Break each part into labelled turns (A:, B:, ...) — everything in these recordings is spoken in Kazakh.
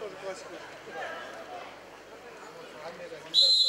A: Gracias. es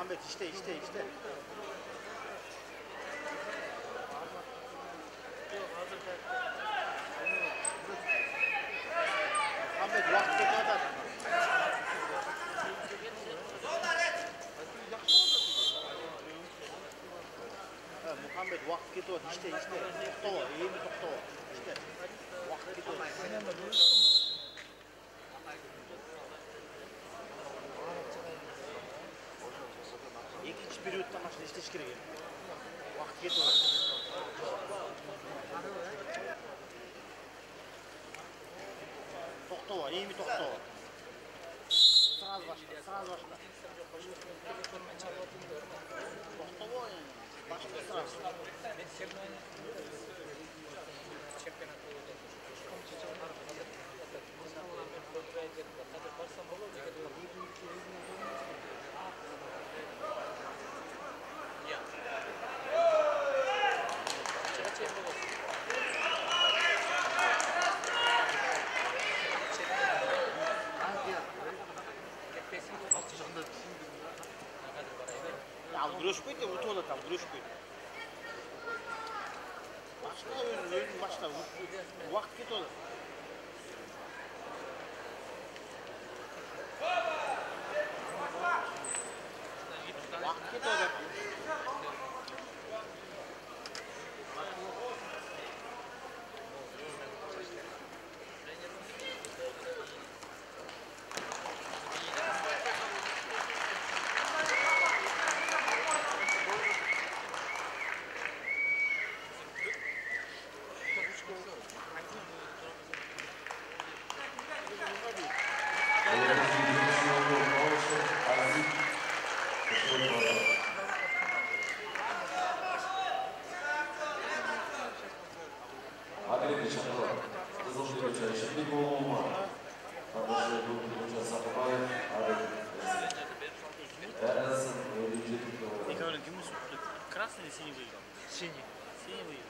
A: 判別してしてして。محمد وقت كده هشتي هشتي تقطوع ايه تقطوع هشتي وقت كده тоқтау әйеме тоқтау сразу башла сразу башла тоқтау енді башла сразу күреспейді басқа өзін өзін уақыт кетеді
B: уақыт кетеді
A: Красный или синий выиграл? Синий. Синий выиграл.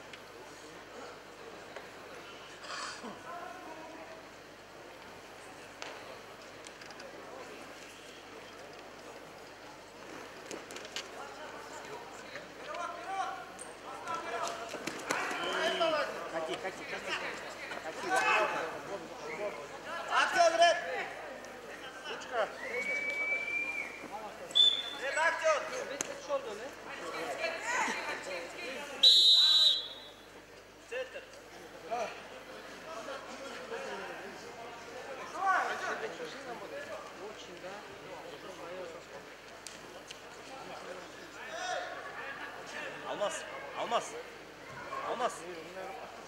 A: Almaz. Almaz. Almaz.